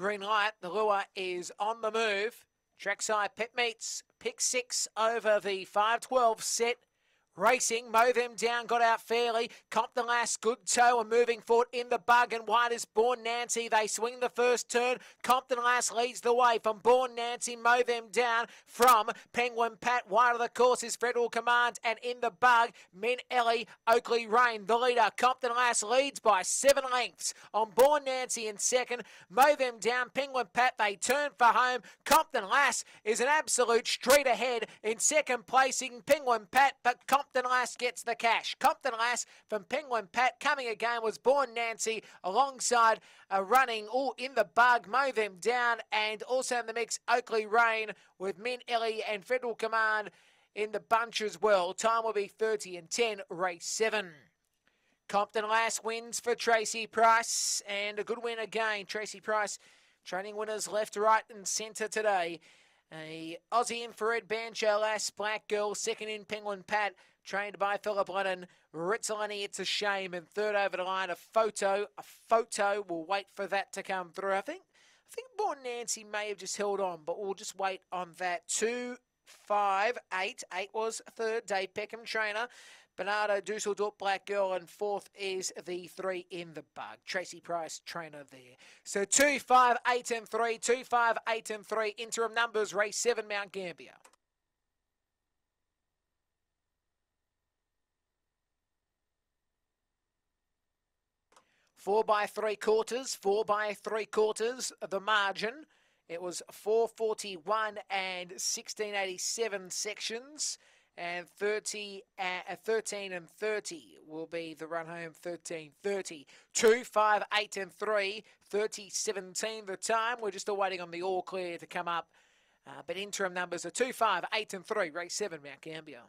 Green light. The lure is on the move. Trackside Pet Meats. Pick six over the 512 set. Racing, mow them down, got out fairly. Compton Lass, good toe, and moving forward in the bug. And wide is Born Nancy. They swing the first turn. Compton Lass leads the way from Born Nancy, mow them down from Penguin Pat. Wide of the course is Federal Command, and in the bug, Min Ellie, Oakley Rain, the leader. Compton Lass leads by seven lengths on Born Nancy in second. Mow them down, Penguin Pat. They turn for home. Compton Lass is an absolute street ahead in second placing Penguin Pat, but Compton Compton Lass gets the cash. Compton Lass from Penguin Pat coming again was Born Nancy alongside a running all in the bug, mow them down, and also in the mix Oakley Rain with Min Ellie and Federal Command in the bunch as well. Time will be 30 and 10, race 7. Compton Lass wins for Tracy Price, and a good win again. Tracy Price training winners left, right, and centre today. A Aussie infrared banjo lass, black girl, second in Penguin Pat, trained by Philip Lennon. Ritzolini, it's a shame. And third over the line, a photo. A photo. We'll wait for that to come through. I think I think Born Nancy may have just held on, but we'll just wait on that. Two, five, eight. Eight was third. Dave Peckham, trainer. Bernardo Dusseldorp, Black Girl, and fourth is the three in the bug. Tracy Price, trainer there. So two, five, eight, and three. Two, five, eight, and three. Interim numbers, race seven, Mount Gambier. Four by three quarters, four by three quarters, the margin. It was 441 and 1687 sections, and 30, uh, 13 and 30 will be the run home 13 30. 2, 5, 8 and 3, 30 17 the time. We're just awaiting on the all clear to come up. Uh, but interim numbers are 2, 5, 8 and 3, race 7, Mount Gambier.